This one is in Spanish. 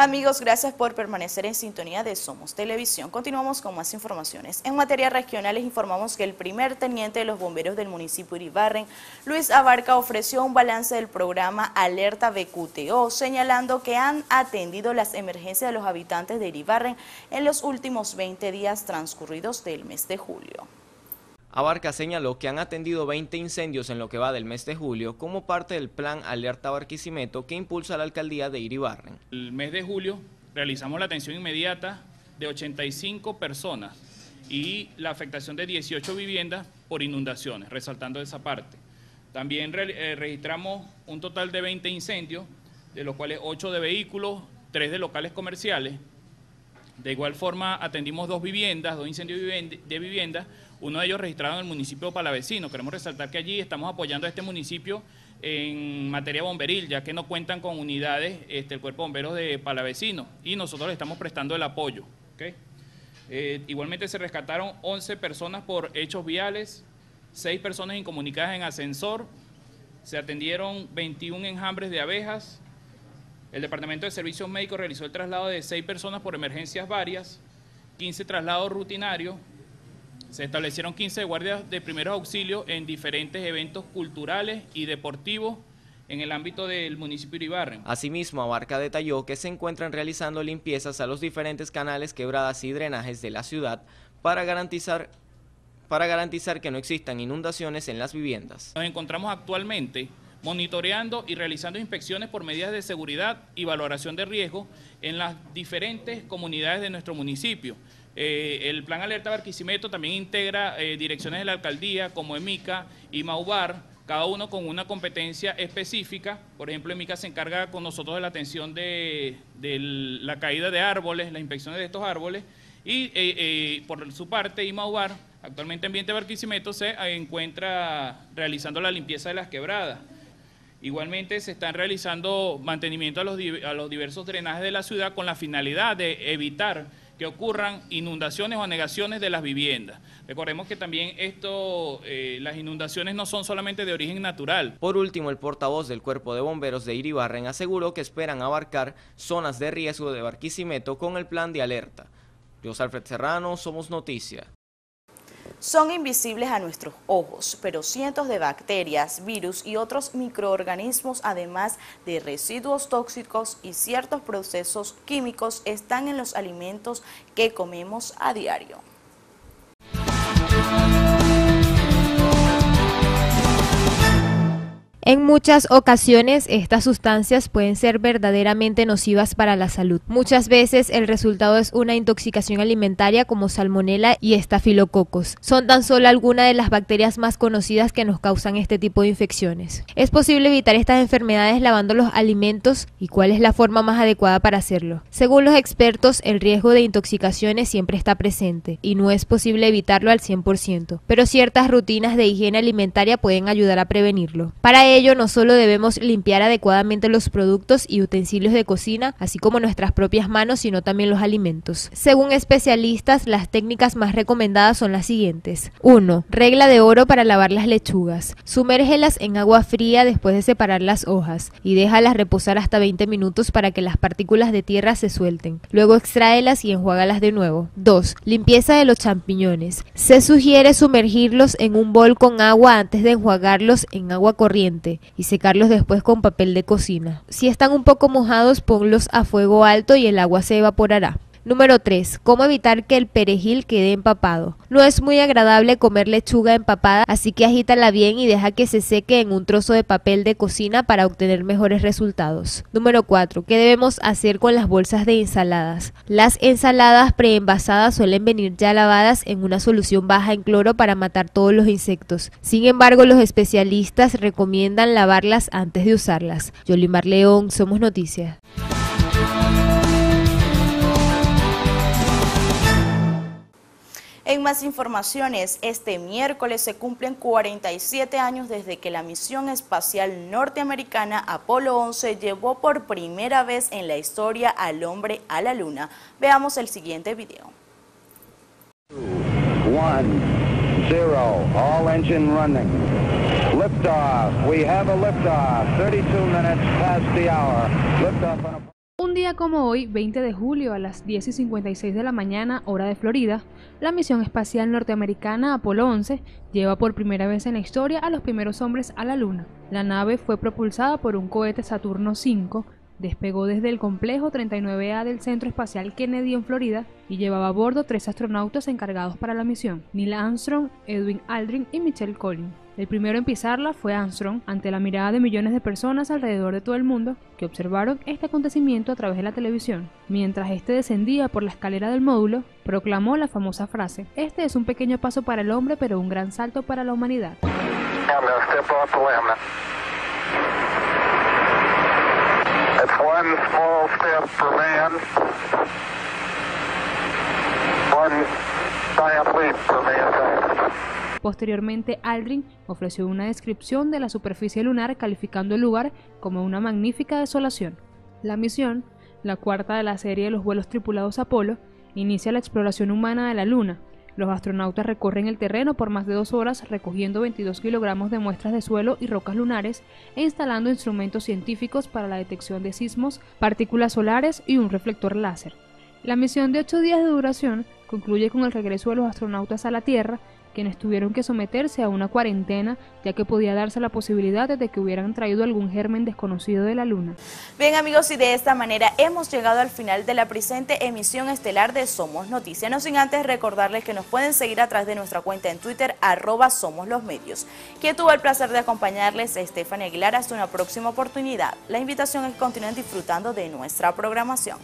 Amigos, gracias por permanecer en sintonía de Somos Televisión. Continuamos con más informaciones. En materia regional les informamos que el primer teniente de los bomberos del municipio de Iribarren, Luis Abarca, ofreció un balance del programa Alerta BQTO, señalando que han atendido las emergencias de los habitantes de Iribarren en los últimos 20 días transcurridos del mes de julio. Abarca señaló que han atendido 20 incendios en lo que va del mes de julio como parte del plan Alerta Barquisimeto que impulsa la alcaldía de Iribarren. El mes de julio realizamos la atención inmediata de 85 personas y la afectación de 18 viviendas por inundaciones, resaltando esa parte. También eh, registramos un total de 20 incendios, de los cuales 8 de vehículos, 3 de locales comerciales. De igual forma atendimos dos viviendas, dos incendios de viviendas, uno de ellos registrado en el municipio Palavecino. Queremos resaltar que allí estamos apoyando a este municipio en materia bomberil, ya que no cuentan con unidades este, el Cuerpo de Bomberos de Palavecino y nosotros le estamos prestando el apoyo. Eh, igualmente se rescataron 11 personas por hechos viales, 6 personas incomunicadas en ascensor, se atendieron 21 enjambres de abejas, el Departamento de Servicios Médicos realizó el traslado de 6 personas por emergencias varias, 15 traslados rutinarios, se establecieron 15 guardias de primeros auxilios en diferentes eventos culturales y deportivos en el ámbito del municipio de Ibarren. Asimismo, Abarca detalló que se encuentran realizando limpiezas a los diferentes canales, quebradas y drenajes de la ciudad para garantizar, para garantizar que no existan inundaciones en las viviendas. Nos encontramos actualmente monitoreando y realizando inspecciones por medidas de seguridad y valoración de riesgo en las diferentes comunidades de nuestro municipio. Eh, el plan Alerta Barquisimeto también integra eh, direcciones de la alcaldía como EMICA y Maubar, cada uno con una competencia específica. Por ejemplo, EMICA se encarga con nosotros de la atención de, la caída de árboles, las inspecciones de estos árboles, y eh, por su parte, IMAUBAR, actualmente Ambiente Barquisimeto, se encuentra realizando la limpieza de las quebradas. Igualmente se están realizando mantenimiento a los, a los diversos drenajes de la ciudad con la finalidad de evitar que ocurran inundaciones o anegaciones de las viviendas. Recordemos que también esto, eh, las inundaciones no son solamente de origen natural. Por último, el portavoz del Cuerpo de Bomberos de Iribarren aseguró que esperan abarcar zonas de riesgo de Barquisimeto con el plan de alerta. Dios Alfred Serrano, Somos Noticia son invisibles a nuestros ojos, pero cientos de bacterias, virus y otros microorganismos, además de residuos tóxicos y ciertos procesos químicos, están en los alimentos que comemos a diario. En muchas ocasiones estas sustancias pueden ser verdaderamente nocivas para la salud. Muchas veces el resultado es una intoxicación alimentaria como salmonela y estafilococos. Son tan solo algunas de las bacterias más conocidas que nos causan este tipo de infecciones. ¿Es posible evitar estas enfermedades lavando los alimentos y cuál es la forma más adecuada para hacerlo? Según los expertos, el riesgo de intoxicaciones siempre está presente y no es posible evitarlo al 100%, pero ciertas rutinas de higiene alimentaria pueden ayudar a prevenirlo. Para ello, no solo debemos limpiar adecuadamente los productos y utensilios de cocina, así como nuestras propias manos, sino también los alimentos. Según especialistas, las técnicas más recomendadas son las siguientes. 1. Regla de oro para lavar las lechugas. Sumérgelas en agua fría después de separar las hojas y déjalas reposar hasta 20 minutos para que las partículas de tierra se suelten. Luego extráelas y enjuágalas de nuevo. 2. Limpieza de los champiñones. Se sugiere sumergirlos en un bol con agua antes de enjuagarlos en agua corriente y secarlos después con papel de cocina. Si están un poco mojados, ponlos a fuego alto y el agua se evaporará. Número 3. Cómo evitar que el perejil quede empapado. No es muy agradable comer lechuga empapada, así que agítala bien y deja que se seque en un trozo de papel de cocina para obtener mejores resultados. Número 4. ¿Qué debemos hacer con las bolsas de ensaladas? Las ensaladas preenvasadas suelen venir ya lavadas en una solución baja en cloro para matar todos los insectos. Sin embargo, los especialistas recomiendan lavarlas antes de usarlas. Yolimar León, Somos Noticias. En más informaciones, este miércoles se cumplen 47 años desde que la misión espacial norteamericana Apolo 11 llevó por primera vez en la historia al hombre a la luna. Veamos el siguiente video. One, zero, all engine running. Liftoff. We have a liftoff. 32 minutes past the hour. Liftoff on. Día como hoy, 20 de julio a las 10 y 56 de la mañana, hora de Florida, la misión espacial norteamericana Apolo 11 lleva por primera vez en la historia a los primeros hombres a la Luna. La nave fue propulsada por un cohete Saturno V Despegó desde el complejo 39A del Centro Espacial Kennedy en Florida y llevaba a bordo tres astronautas encargados para la misión, Neil Armstrong, Edwin Aldrin y Michelle Collins. El primero en pisarla fue Armstrong, ante la mirada de millones de personas alrededor de todo el mundo que observaron este acontecimiento a través de la televisión. Mientras este descendía por la escalera del módulo, proclamó la famosa frase, Este es un pequeño paso para el hombre pero un gran salto para la humanidad. Posteriormente, Aldrin ofreció una descripción de la superficie lunar calificando el lugar como una magnífica desolación. La misión, la cuarta de la serie de los vuelos tripulados Apolo, inicia la exploración humana de la Luna, los astronautas recorren el terreno por más de dos horas recogiendo 22 kilogramos de muestras de suelo y rocas lunares e instalando instrumentos científicos para la detección de sismos, partículas solares y un reflector láser. La misión de ocho días de duración concluye con el regreso de los astronautas a la Tierra quienes tuvieron que someterse a una cuarentena ya que podía darse la posibilidad de que hubieran traído algún germen desconocido de la Luna. Bien amigos y de esta manera hemos llegado al final de la presente emisión estelar de Somos Noticias. No sin antes recordarles que nos pueden seguir a través de nuestra cuenta en Twitter arroba Somos los Medios. Quien tuvo el placer de acompañarles, Estefania Aguilar, hasta una próxima oportunidad. La invitación es que continúen disfrutando de nuestra programación.